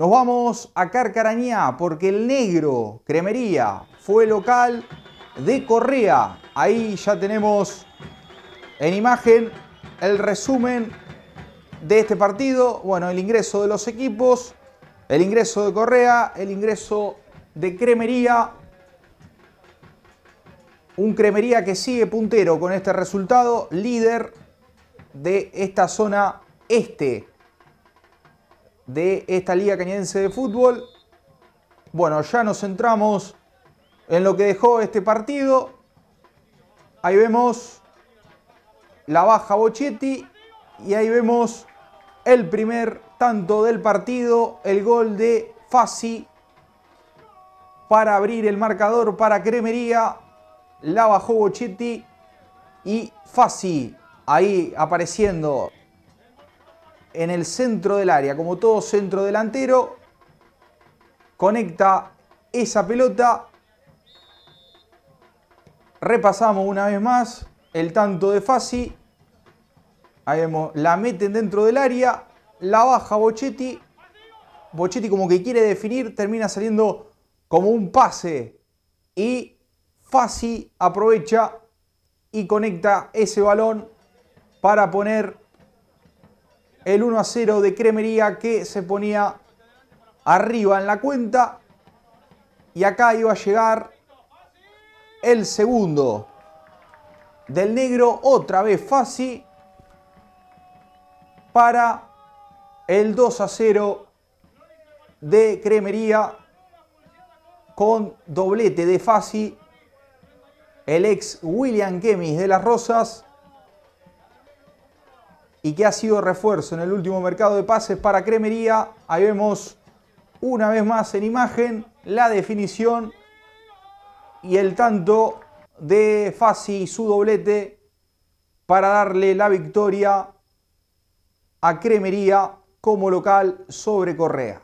Nos vamos a Carcarañá porque el negro Cremería fue local de Correa. Ahí ya tenemos en imagen el resumen de este partido. Bueno, el ingreso de los equipos, el ingreso de Correa, el ingreso de Cremería. Un Cremería que sigue puntero con este resultado, líder de esta zona este de esta Liga Cañadense de Fútbol. Bueno, ya nos centramos en lo que dejó este partido. Ahí vemos la baja Bochetti y ahí vemos el primer tanto del partido, el gol de Fassi para abrir el marcador para Cremería. La bajó Bochetti y Fassi ahí apareciendo en el centro del área, como todo centro delantero. Conecta esa pelota. Repasamos una vez más el tanto de Fassi. Ahí la meten dentro del área, la baja Bochetti. Bochetti como que quiere definir, termina saliendo como un pase. Y Fassi aprovecha y conecta ese balón para poner el 1 a 0 de Cremería que se ponía arriba en la cuenta. Y acá iba a llegar el segundo del negro, otra vez Fasi, para el 2 a 0 de Cremería con doblete de Fasi, el ex William Kemis de las Rosas y que ha sido refuerzo en el último mercado de pases para Cremería. Ahí vemos una vez más en imagen la definición y el tanto de Fasi y su doblete para darle la victoria a Cremería como local sobre Correa.